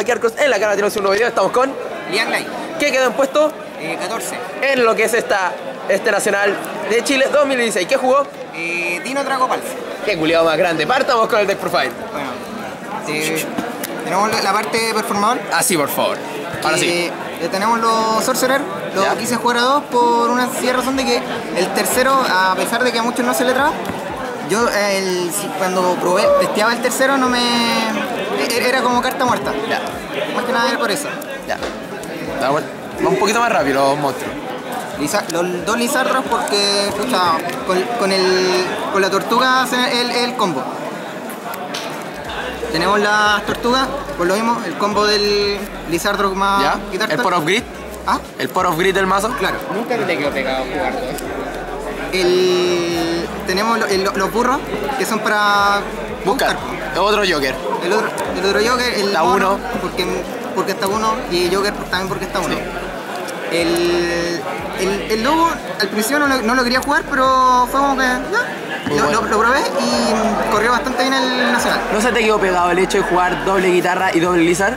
Backyard Cross en la cara tenemos un nuevo video. Estamos con. Lian Lai, ¿Qué quedó en puesto? eh, 14. En lo que es esta, este Nacional de Chile 2016. ¿Qué jugó? Eh, Dino Drago Pulse. Qué culiado más grande. Partamos con el deck profile. Bueno, eh, tenemos la- la parte de performador. Así, por favor. Ahora sí. Eh, eh, tenemos los Sorcerer, los Ya. quise jugar a dos por una sencilla razón de que el tercero, a pesar de que a muchos no se le traba, yo eh, el- cuando probé, testeaba el tercero no me... Era como carta muerta. Ya, Más que nada era por eso. ya. Va un poquito más rápido los monstruos. Liza- los dos Lizardros porque, pucha, con, con el, con la tortuga hacen el, el combo. Tenemos las tortugas, por lo mismo, el combo del Lizardro más ¿Ya? Guitar El. Pot of Grid. Ah, El Pot of Grid del mazo. claro. Nunca te quedó pegado jugar. El, tenemos lo- el- los burros que son para Buscar. Otro Joker. El otro, el otro Joker, el Está mono, uno. Porque, porque está uno y Joker también porque está uno. El, el, el lobo al principio no lo, no lo quería jugar, pero fue como que Muy lo, bueno. lo- lo probé y corrió bastante bien el nacional. ¿No se te quedó pegado el hecho de jugar doble guitarra y doble Lizard?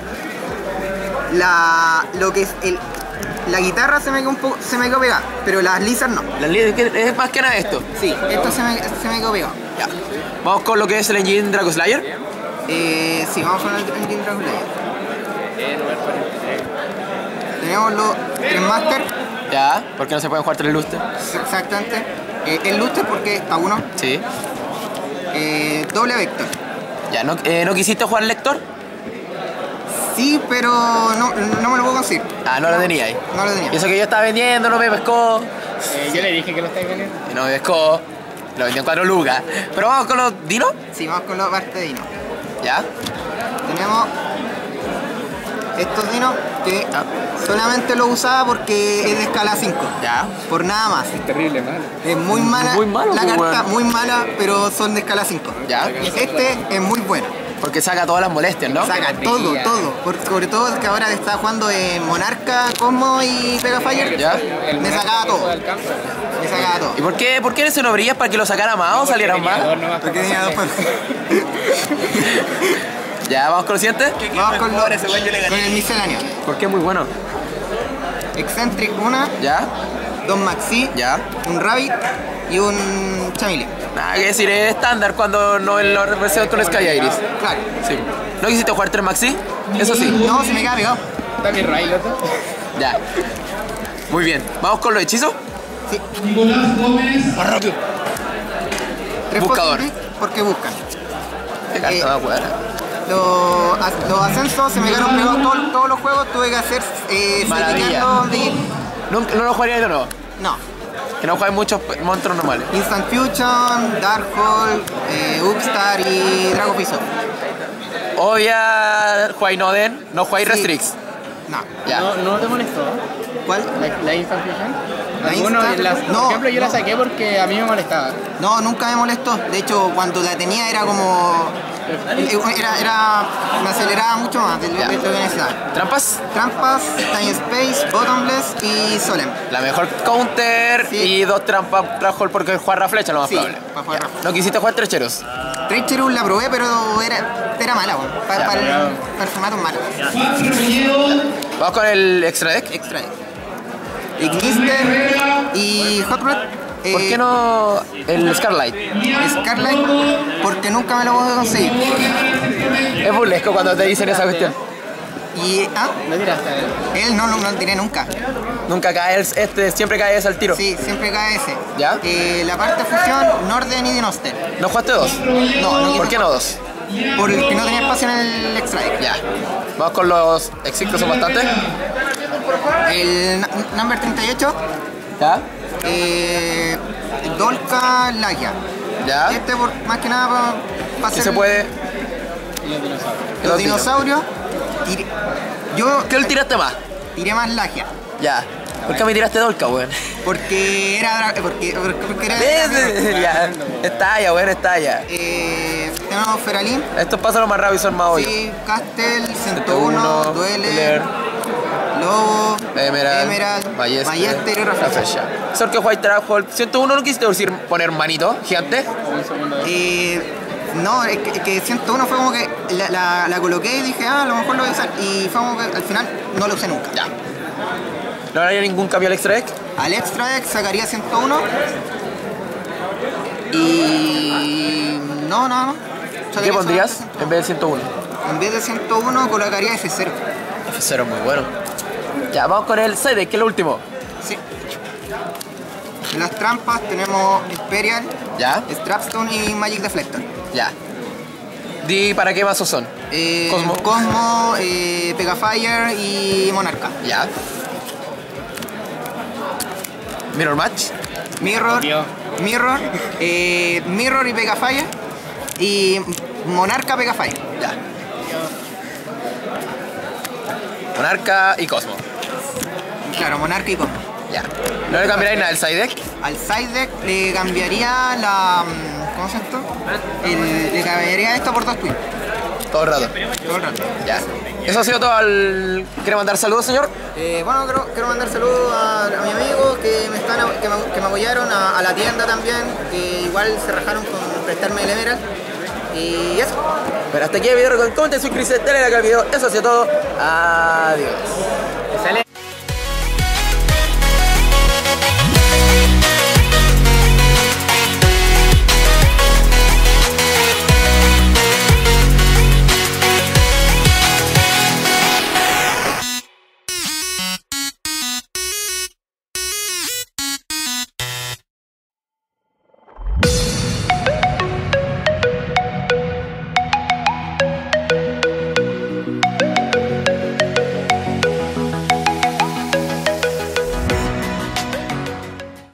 La, lo que es el, la guitarra se me quedó un poco, se me quedó pegada, pero las Lizard no. La li- es que- es más que nada esto. Sí, esto se me, se me quedó pegado. Ya. Vamos con lo que es el engine Draco Slayer. Eh, sí, vamos con el Engine Dragon Slayer. Tenemos los tres Master, Ya. ¿Por qué no se pueden jugar tres lustres? exactamente. Eh, el Luster porque está uno. Sí. Eh, doble Vector. Ya. ¿No, eh, ¿no quisiste jugar lector? Sí, pero no, no me lo puedo conseguir. Ah, no lo tenía ahí. No lo tenía. Y eso que yo estaba vendiendo, no me pescó. Eh, yo le dije que lo estáis vendiendo. Y no me pescó. Lo vendió en lucas. Pero vamos con los dinos. Sí, vamos con la parte de Dino. Ya. Tenemos estos dinos que Ah. solamente los usaba porque es de escala 5. Ya. Por nada más. Terrible, malo. Es muy mala. Muy malo, la pues, carta muy mala, pero son de escala 5. Ya. Este es muy bueno. Porque saca todas las molestias, ¿no? Saca todo, todo. Por- sobre todo que ahora está jugando en Monarca, Cosmo y Pega Fire. Ya. Me sacaba todo. Sacaba todo. ¿Y por qué, por qué ese no brillas para que lo sacara más o salieran Tenía más? dos Porque tenía dos. Ya, vamos con el siguiente. Vamos con, lo- con el misceláneo. Porque es muy bueno. Eccentric una, Ya, dos Maxi, ya. un Rabbit y un Chameleon. Nada que decir, es estándar cuando no en la versión con Sky Iris. Claro. Sí. ¿No quisiste jugar 3 Maxi? Eso sí. No, se me queda pegado. Está mi Ray, loco. Ya. Muy bien. Vamos con los hechizos. Sí. Más rápido. Tres Buscador. posibles Porque buscan. Eh. Los, as- los ascensos se me quedaron pegados todos, todos los juegos. Tuve que hacer eh, Maravilla. de- Nunca- no lo jugaría de nuevo. No. Que no jueguen muchos monstruos normales. Instant Fusion, Darkhold, eh, Upstar y Drago Piso. Obvia, jugáis Noden, no jugáis Sí. Restrix. No. Ya. No, no te molestó. ¿Cuál? La, la Instant Fusion. La las- por no, ejemplo, yo la saqué porque a mí me molestaba. No, nunca me molestó. De hecho, cuando la tenía era como. Era, era, me aceleraba mucho más de lo Ya. de lo que necesitaba. Trampas, Trampas, Time Space, Bottomless y Solemn. la mejor counter Sí. y dos trampas trajo porque jugar la flecha lo más Sí, probable. para jugar. No quisiste jugar trecheros. Treacherous la probé, pero era, era mala. Para, para, el, pero- para el formato malo. Vamos con el extra deck. Extra. Ignister y Hot Rod. eh, ¿Por qué no el Scarlight? Scarlight, porque nunca me lo puedo conseguir. Es burlesco cuando te dicen esa cuestión. Y. Ah, ¿No tiraste a él? él no, no, no lo tiré nunca. Nunca cae el, este, siempre cae ese al tiro. Sí, siempre cae ese. ¿Ya? Eh, la parte de fusión, Norden y Dinoster. ¿No jugaste dos? No, no ¿Por qué no dos? Porque no tenía espacio en el extra. Ya. Vamos con los que son bastantes. El number 38, Ya. eh, Dolca Lagia. Ya. Este por, más que nada para Ah. se puede. Los dinosaurios. Los yo ¿Qué le tiraste más? tiré más Lagia. Ya. ¿Por qué me tiraste Dolca, weón? Porque era. Porque, porque, era. ya. Estalla, weón, estalla. Eh, tenemos Feralín. Estos pasan lo más rápido y son más obvios. Sí, Castel, 101, 101, Dueler, Lobo, Emerald, Emerald, Ballester, Ballester y la Refleja. flecha. Sor que White Travel 101 no quisiste decir poner manito gigante. Eh, No, es que, que 101 fue como que la, la- la coloqué y dije, ah, a lo mejor lo voy a usar. Y fue como que al final no lo usé nunca. Ya. ¿No haría ningún cambio al extra deck? Al extra deck sacaría 101. Y. No, no, no. ¿Qué pondrías en vez de 101? 101. En vez de 101 colocaría F0. F0 muy bueno. Ya, vamos con el deck, que es lo último. Sí. En las trampas tenemos Imperial, Ya, Strapstone y Magic Deflector. ya. Di para qué mazos son. Eh, Cosmo. Cosmo, eh, Pegafire y Monarca. Ya. Mirror Match. Mirror, Obvio. Mirror, eh, Mirror y Pegafire. Y Monarca Pegafire. Ya. Monarca y Cosmo. Claro, Monarca y Cosmo. Ya. ¿No le cambiaréis nada al side deck? Al side deck le cambiaría la. mm, ¿Cómo se llama esto? El- le cambiaría esto por dos twins. Todo el rato. Todo el rato. Ya. Eso ha sido todo. Al... ¿Quiere mandar saludos, señor? Eh, bueno, quiero, quiero mandar saludos a, a mis amigos que me, están, que me, que me apoyaron, a, a la tienda también, que igual se rajaron con prestarme el Emerald. Y eso. Pero hasta aquí el video. Comenten, suscríbete, denle like al video. Eso ha sido todo. Adiós.